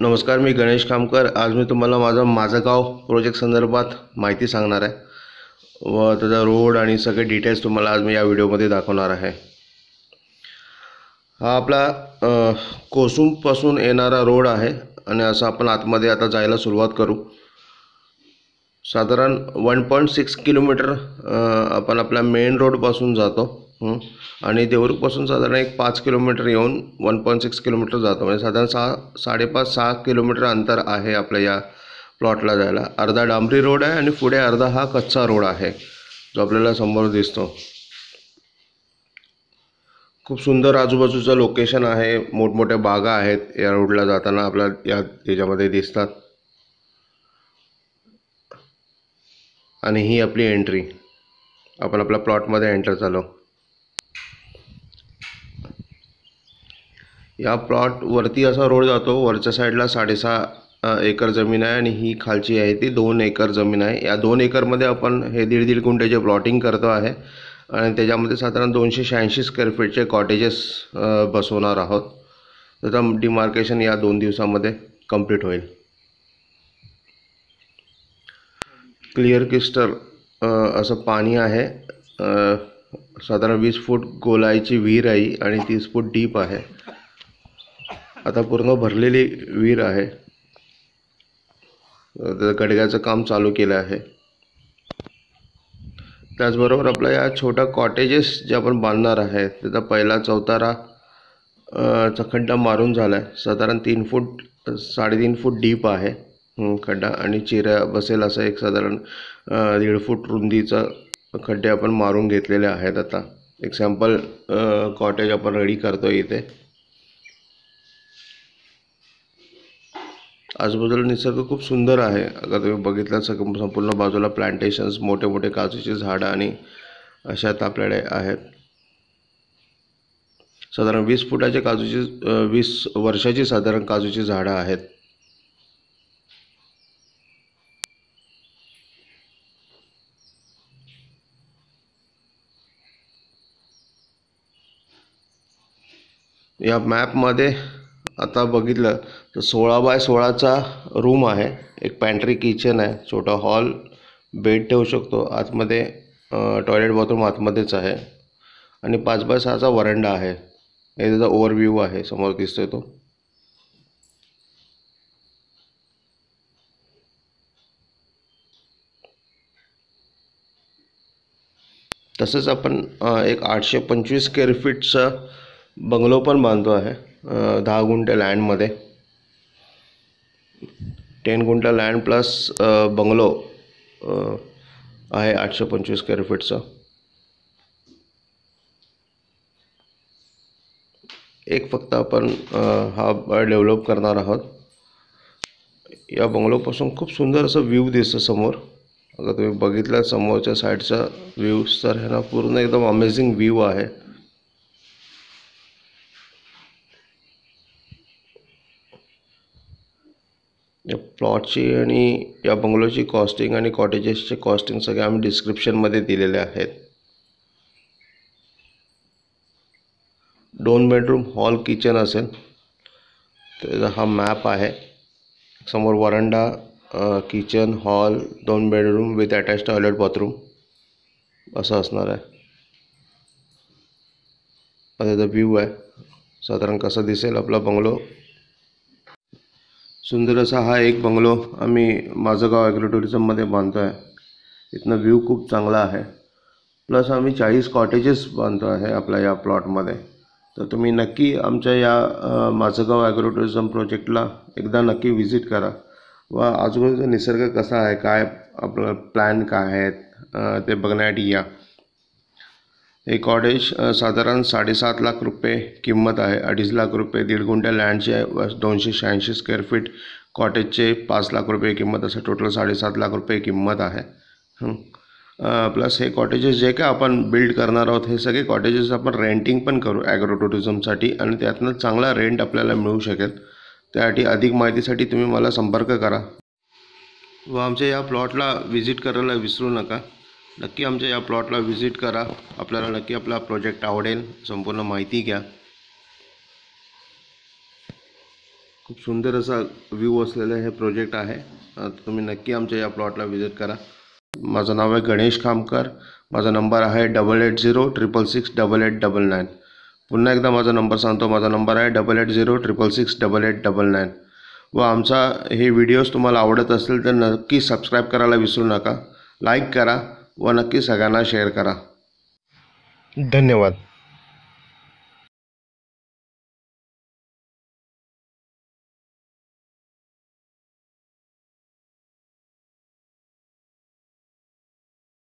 नमस्कार मी गणेश कामकर आज मी तुम्हाला माझा माझं गाव प्रोजेक्ट संदर्भात माहिती सांगणार आहे. व त्याचा रोड आणि सगळे डिटेल्स तुम्हाला आज मी या व्हिडिओमध्ये दाखवणार आहे. हा आपला कोसुंबपासून येणारा रोड आहे आणि असं आपण आतमध्ये आता जायला सुरुवात करू. साधारण वन पॉईंट सिक्स किलोमीटर आपण आपल्या मेन रोडपासून जातो. आणि देवरुखपासून साधारण एक पाच किलोमीटर येऊन वन पॉईंट सिक्स किलोमीटर जातो. म्हणजे साधारण सहा साडेपाच सहा किलोमीटर अंतर आहे आपल्या या प्लॉटला जायला. अर्धा डांबरी रोड आहे आणि पुढे अर्धा हा कच्चा रोड आहे जो आपल्याला समोर दिसतो. खूप सुंदर आजूबाजूचं लोकेशन आहे. मोठमोठ्या बागा आहेत या रोडला जाताना आपल्या या याच्यामध्ये दिसतात. आणि ही आपली एंट्री आपण आपल्या प्लॉटमध्ये एंटर झालो. या प्लॉट वरती असा रोड जातो. वरच्या साईडला साडेसहा एकर जमीन आहे आणि ही खालची आहे ती दोन एकर जमीन आहे. या दोन एकरमध्ये आपण हे दीड दीड गुंठ्याचे प्लॉटिंग करतो आहे. आणि त्याच्यामध्ये साधारण दोनशे शहाऐंशी स्क्वेअर फीटचे कॉटेजेस बसवणार आहोत. त्याचं डिमार्केशन या दोन दिवसामध्ये कंप्लीट होईल. क्लिअर क्रिस्टर असं पाणी आहे. साधारण वीस फूट गोलाईची विहीर आहे आणि तीस फूट डीप आहे. आता पूर्ण भरलेली विहीर आहे. त्या गडग्याचं काम चालू केलं आहे. त्याचबरोबर आपल्या या छोट्या कॉटेजेस जे आपण बांधणार आहे त्याचा पहिला चौतारा चा खड्डा मारून झाला आहे साधारण तीन फूट साडेतीन फूट डीप आहे. खड्डा आणि चिऱ्या बसेल असं एक साधारण दीड फूट रुंदीचा खड्डे आपण मारून घेतलेले आहेत आता. एक सॅम्पल कॉटेज आपण रेडी करतो इथे. आजूबाजूला निसर्ग खूप सुंदर आहे. अगर तुम्ही बघितलं सग संपूर्ण बाजूला प्लांटेशन्स मोठे मोठे काजूचे झाडं आणि अशात आपल्याकडे आहेत. साधारण वीस फुटाचे काजूची वीस वर्षाची साधारण काजूची झाडं आहेत. या मॅपमध्ये आता बघितलं तर सोळा बाय सोळाचा रूम आहे. एक पॅन्ट्री किचन आहे. छोटा हॉल बेड ठेवू शकतो. आतमध्ये टॉयलेट बाथरूम आतमध्येच आहे. आणि पाच बाय सहाचा वरंडा आहे. हे त्याचा ओव्हरव्ह्यू आहे. समोर दिसतोय तो. तसंच आपण एक आठशे पंचवीस स्क्वेअर फीटचा बंगलो पण बांधतो आहे. दहा गुंठे लँडमध्ये टेन गुंठा लँड प्लस बंगलो आहे आठशे पंचवीस स्क्वेअर फीटचा एक फक्त आपण हा डेव्हलप करणार आहोत. या बंगलोपासून खूप सुंदर असं व्ह्यू दिसतं समोर. अगर तुम्ही बघितला समोरच्या साईडचा व्ह्यूज तर ह्यांना पूर्ण एकदम अमेझिंग व्ह्यू आहे. या प्लॉटची आणि या बंगलोची कॉस्टिंग आणि कॉटेजेसचे कॉस्टिंग सगळे आम्ही डिस्क्रिप्शनमध्ये दिलेले आहेत. दोन बेडरूम हॉल किचन असेल. त्याचा हा मॅप आहे. समोर वरंडा किचन हॉल दोन bedroom with attach toilet bathroom असं असणार आहे. त्याचा व्ह्यू आहे. साधारण कसा दिसेल आपला बंगलो सुंदर असा हा एक बंगलो आम्ही माझं गाव ॲग्रो टुरिझममध्ये बांधतो आहे इथनं व्ह्यू खूप चांगला आहे. प्लस आम्ही चाळीस कॉटेजेस बांधतो आहे आपल्या या प्लॉटमध्ये तर तुम्ही नक्की आमच्या या माझं गाव ॲग्रो टुरिझम प्रोजेक्टला एकदा नक्की व्हिजिट करा. व आजूबाजूचा निसर्ग कसा आहे? काय आपलं प्लॅन काय आहेत? ते बघण्यासाठी या. हे कॉटेज साधारण साडेसात लाख रुपये किंमत आहे. अडीच लाख रुपये दीड गुंठ्या लँडचे दोनशे शहाऐंशी स्क्वेअर फीट कॉटेजचे पाच लाख रुपये किंमत असं टोटल साडेसात लाख रुपये किंमत आहे. प्लस हे कॉटेजेस जे काय आपण बिल्ड करणार आहोत हे सगळे कॉटेजेस आपण रेंटिंग पण करू ॲग्रो टुरिझमसाठी आणि त्यातनं चांगला रेंट आपल्याला मिळू शकेल. त्यासाठी अधिक माहितीसाठी तुम्ही मला संपर्क करा. व आमच्या या प्लॉटला व्हिजिट करायला विसरू नका. नक्की आमच्या या प्लॉटला व्हिजिट करा. आपल्याला नक्की आपला प्रोजेक्ट आवडेल. संपूर्ण माहिती घ्या. खूप सुंदर असा व्ह्यू असलेलं हे प्रोजेक्ट आहे. तुम्ही नक्की आमच्या या प्लॉटला व्हिजिट करा. माझं नाव आहे गणेश खामकर. माझा नंबर आहे double eight zero triple six double eight double nine पुन्हा एकदा माझा नंबर सांगतो. माझा नंबर आहे double eight zero triple six double eight double nine व आमचा हे व्हिडिओज तुम्हाला आवडत असतील तर नक्की सबस्क्राईब करायला विसरू नका. लाईक करा. व नक्की सगळ्यांना शेअर करा. धन्यवाद.